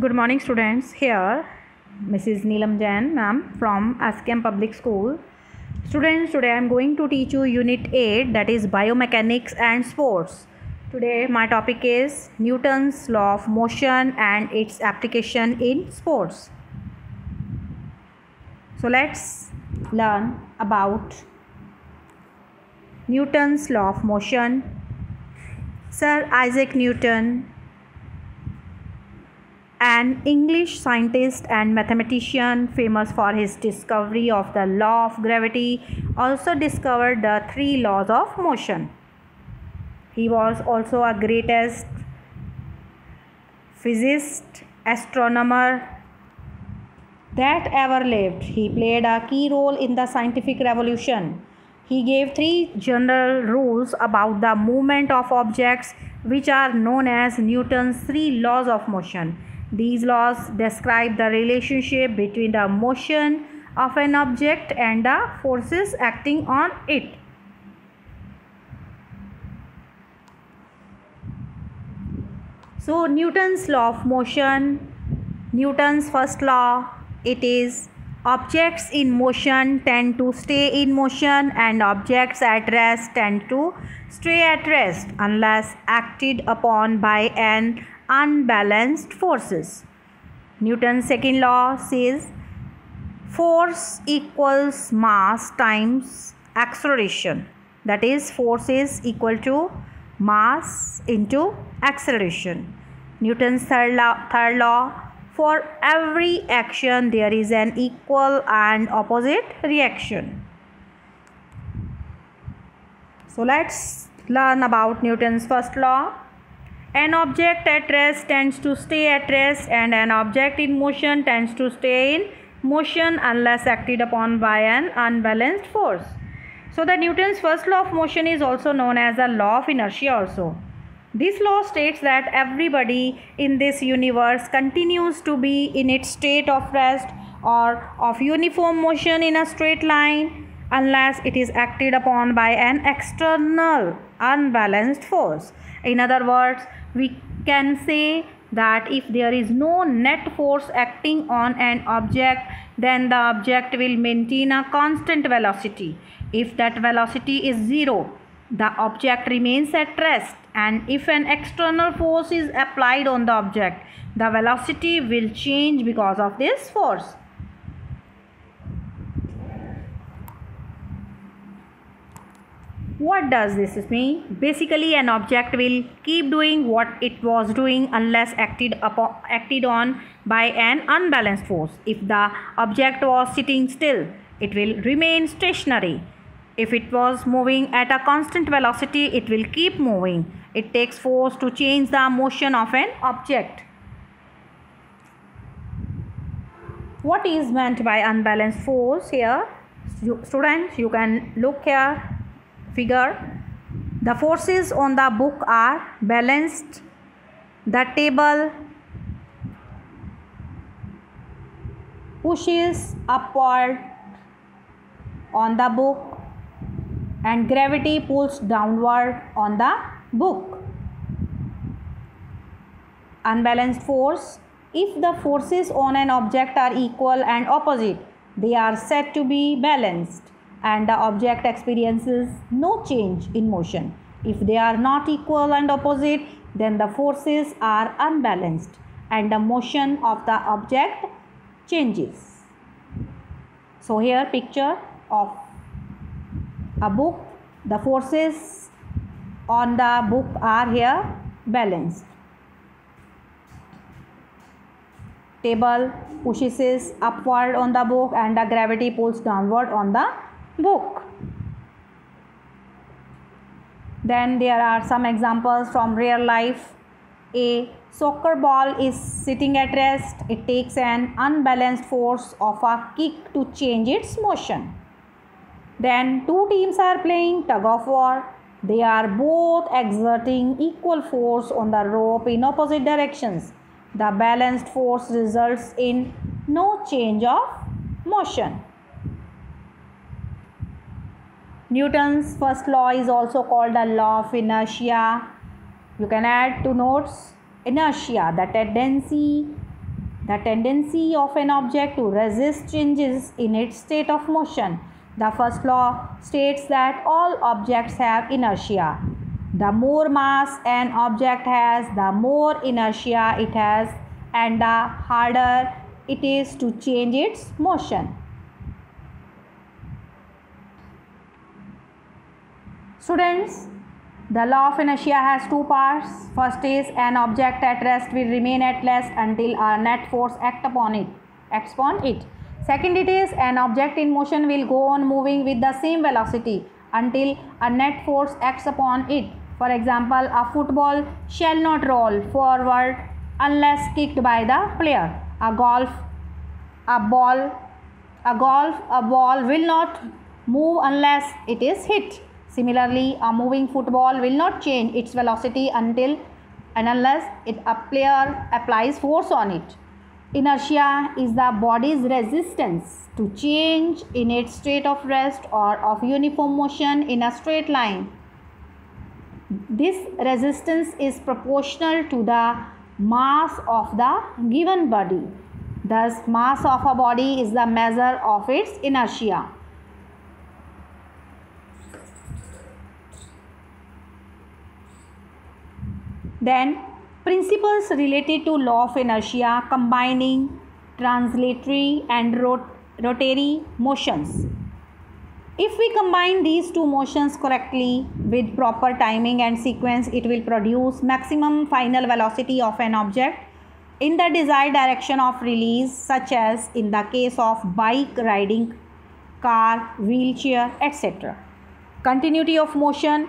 Good morning, students. Here, Mrs. Neelam Jain, ma'am, from Askem Public School. Students, today I am going to teach you Unit 8 that is Biomechanics and Sports. Today, my topic is Newton's Law of Motion and its application in sports. So, let's learn about Newton's Law of Motion. Sir Isaac Newton an English scientist and mathematician famous for his discovery of the law of gravity, also discovered the three laws of motion. He was also a greatest physicist, astronomer that ever lived. He played a key role in the scientific revolution. He gave three general rules about the movement of objects, which are known as Newton's three laws of motion. These laws describe the relationship between the motion of an object and the forces acting on it. So, Newton's law of motion, Newton's first law, it is objects in motion tend to stay in motion and objects at rest tend to stay at rest unless acted upon by an unbalanced forces. Newton's second law says force equals mass times acceleration. That is, force is equal to mass into acceleration. Newton's third law, third law for every action there is an equal and opposite reaction. So let's learn about Newton's first law. An object at rest tends to stay at rest and an object in motion tends to stay in motion unless acted upon by an unbalanced force. So the Newton's first law of motion is also known as the law of inertia also. This law states that everybody in this universe continues to be in its state of rest or of uniform motion in a straight line unless it is acted upon by an external unbalanced force. In other words, we can say that if there is no net force acting on an object then the object will maintain a constant velocity. If that velocity is zero the object remains at rest. And if an external force is applied on the object the velocity will change because of this force what does this mean? Basically an object will keep doing what it was doing unless acted upon acted on by an unbalanced force. If the object was sitting still it will remain stationary. If it was moving at a constant velocity it will keep moving. It takes force to change the motion of an object. What is meant by unbalanced force here? Students you can look here figure. The forces on the book are balanced. The table pushes upward on the book and gravity pulls downward on the book. Unbalanced force. If the forces on an object are equal and opposite they are said to be balanced and the object experiences no change in motion. If they are not equal and opposite, then the forces are unbalanced and the motion of the object changes. So here picture of a book. The forces on the book are here balanced. Table pushes upward on the book and the gravity pulls downward on the book. Then there are some examples from real life. A soccer ball is sitting at rest. It takes an unbalanced force of a kick to change its motion. Then two teams are playing tug of war. They are both exerting equal force on the rope in opposite directions. The balanced force results in no change of motion. Newton's first law is also called the law of inertia. You can add to notes inertia, the tendency the tendency of an object to resist changes in its state of motion. The first law states that all objects have inertia. The more mass an object has, the more inertia it has and the harder it is to change its motion. Students, the law of inertia has two parts. First is an object at rest will remain at rest until a net force act upon it, acts upon it. Second it is an object in motion will go on moving with the same velocity until a net force acts upon it. For example, a football shall not roll forward unless kicked by the player. A golf, a ball, a golf, a ball will not move unless it is hit. Similarly, a moving football will not change its velocity until and unless it, a player applies force on it. Inertia is the body's resistance to change in its state of rest or of uniform motion in a straight line. This resistance is proportional to the mass of the given body. Thus, mass of a body is the measure of its inertia. Then principles related to law of inertia combining translatory and rot rotary motions. If we combine these two motions correctly with proper timing and sequence, it will produce maximum final velocity of an object in the desired direction of release such as in the case of bike riding, car, wheelchair, etc. Continuity of motion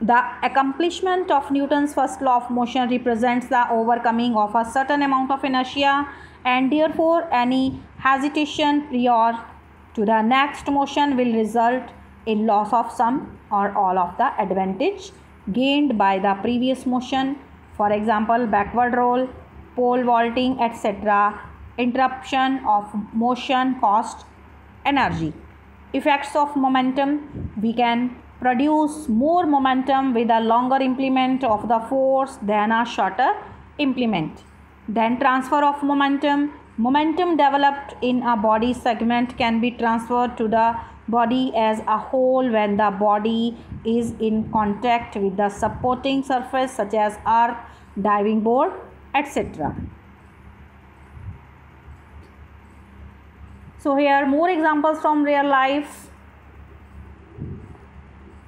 the accomplishment of Newton's first law of motion represents the overcoming of a certain amount of inertia and therefore any hesitation prior to the next motion will result in loss of some or all of the advantage gained by the previous motion. For example, backward roll, pole vaulting, etc. Interruption of motion cost energy. Effects of momentum we can produce more momentum with a longer implement of the force than a shorter implement. Then transfer of momentum. Momentum developed in a body segment can be transferred to the body as a whole when the body is in contact with the supporting surface such as earth, diving board, etc. So here more examples from real life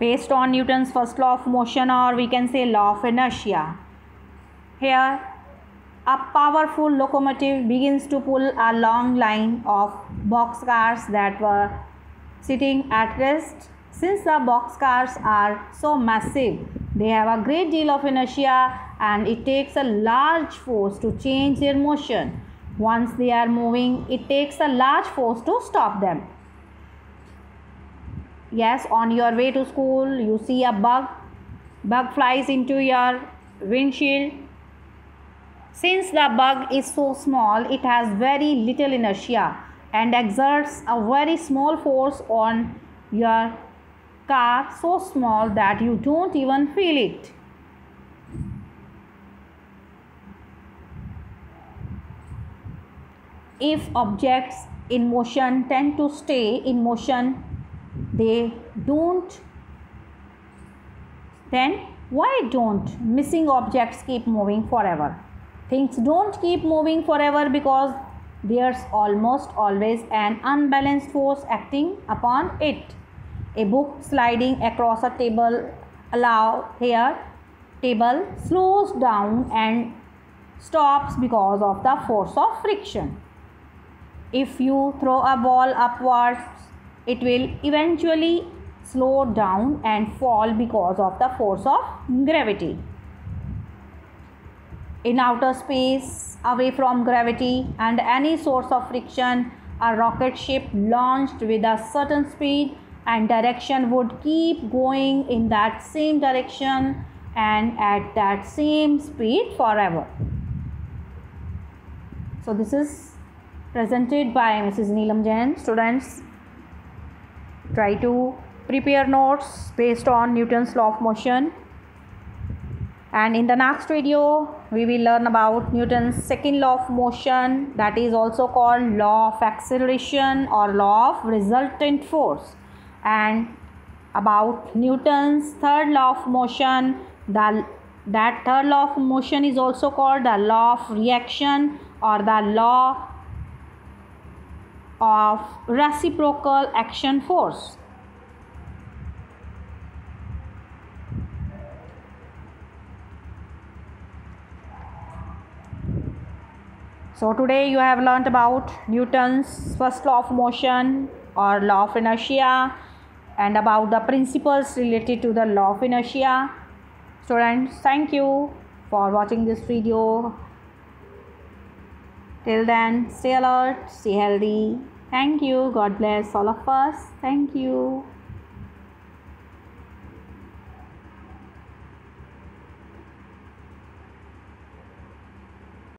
based on Newton's first law of motion or we can say law of inertia. Here a powerful locomotive begins to pull a long line of boxcars that were sitting at rest. Since the boxcars are so massive, they have a great deal of inertia and it takes a large force to change their motion. Once they are moving, it takes a large force to stop them yes on your way to school you see a bug. Bug flies into your windshield. Since the bug is so small it has very little inertia and exerts a very small force on your car so small that you don't even feel it. If objects in motion tend to stay in motion they don't then why don't missing objects keep moving forever? Things don't keep moving forever because there's almost always an unbalanced force acting upon it. A book sliding across a table allow here table slows down and stops because of the force of friction. If you throw a ball upwards it will eventually slow down and fall because of the force of gravity. In outer space, away from gravity and any source of friction, a rocket ship launched with a certain speed and direction would keep going in that same direction and at that same speed forever. So, this is presented by Mrs. Neelam Jain. Students, try to prepare notes based on Newton's law of motion. And in the next video we will learn about Newton's second law of motion that is also called law of acceleration or law of resultant force. And about Newton's third law of motion the that third law of motion is also called the law of reaction or the law of reciprocal action force So today you have learnt about Newton's first law of motion or law of inertia and about the principles related to the law of inertia. Students, thank you for watching this video. Till then, stay alert, stay healthy. Thank you. God bless all of us. Thank you.